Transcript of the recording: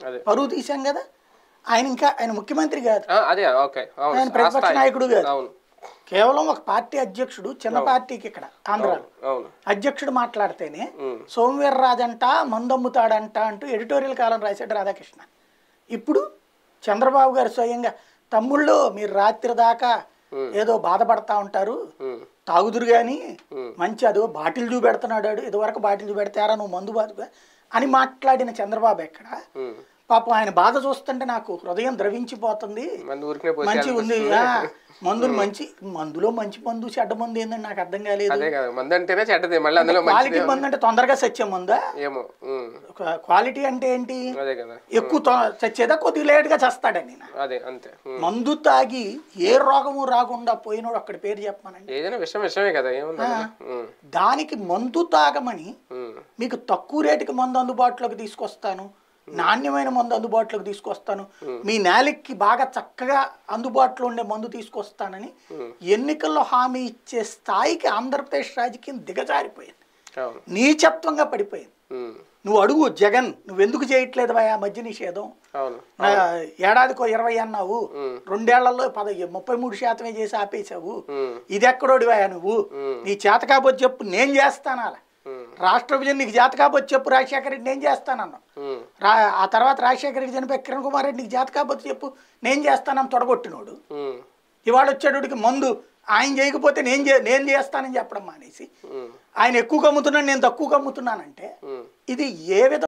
అదే. పరువు తీశాం కదా? ఆయన ఇంకా ఆయన ముఖ్యమంత్రి కాదు. ఆయన ప్రతిపక్ష. నాయకుడు కాదు. కేవలం ఒక పార్టీ అధ్యక్షుడు చిన్న పార్టీకి ఇక్కడ ఆంధ్రాలో. అధ్యక్షుడు మాట్లాడితేనే ఉమ్, సోమవీర్రాజంట మందమ్ముతాడంట అంటూ ఎడిటోరియల్ కాలం రాశాడు రాధాకృష్ణ. ఇప్పుడు చంద్రబాబు గారు స్వయంగా తమ్ముళ్ళు మీరు రాత్రి దాకా ఏదో బాధపడతా ఉంటారు. తాగుదురు కానీ. మంచి అదో బాటిల్ చూపెడుతున్నాడు. ఇదివరకు బాటిల్ చూపెడతారా నువ్వు మందు బాధ అని మాట్లాడిన చంద్రబాబు ఎక్కడ. పాపం ఆయన బాధ చూస్తుంటే నాకు హృదయం ద్రవించిపోతుంది. మంచి ఉంది. మందులు మంచి మందులో మంచి మందు చెడ్డ మందు ఏందని నాకు అర్థం కాలేదు. మంది అంటేనే చెడ్డది మళ్ళీ అందులో క్వాలిటీ మందు అంటే తొందరగా సత్య మందా? ఏమో క్వాలిటీ అంటే ఏంటి? ఎక్కువ చచ్చేదా కొద్దిగా లేట్గా చస్తాడని నా. అదే అంతే. మందు తాగి ఏ రోగము రాకుండా పోయినోడు అక్కడి పేరు చెప్పమనండి. ఏదైనా విషయం విషయమే కదా ఏముంది దానికి మందు తాగమని మీకు తక్కువ రేటుకి మందు అందుబాటులోకి తీసుకొస్తాను నాణ్యమైన మందు అందుబాటులోకి తీసుకొస్తాను మీ నేలకి బాగా చక్కగా అందుబాటులో ఉండే మందు తీసుకొస్తానని ఎన్నికల్లో హామీ ఇచ్చే స్థాయికి ఆంధ్రప్రదేశ్ రాజకీయం దిగజారిపోయింది. నీచత్వంగా పడిపోయింది. నువ్వు అడుగు జగన్ నువ్వెందుకు చేయట్లేదు భయ మద్య నిషేధం? ఏడాదికో ఇరవై అన్నావు. రెండేళ్ళలో పద ముప్పై మూడు శాతమే చేసి ఆపేశావు. ఇది ఎక్కడోడివా నువ్వు. నీ చేత కాకపోతే చెప్పు నేను చేస్తాను అలా. రాష్ట్ర విభజన నీకు చేత కాకపోతే చెప్పు రాజశేఖర రెడ్డి నేను చేస్తానన్నా ఆ తర్వాత రాజశేఖర రెడ్డి చనిపోయి కిరణ్ కుమార్ రెడ్డి నీకు చేత కాకపోతే చెప్పు నేను చేస్తానని తొడగొట్టినోడు. ఇవాళ వచ్చేటోడికి మందు ఆయన చేయకపోతే నేను నేను చేస్తానని చెప్పడం మానేసి ఆయన ఎక్కువ కమ్ముతున్నాను నేను తక్కువ కమ్ముతున్నానంటే ఉమ్. ఇది ఏ విధంగా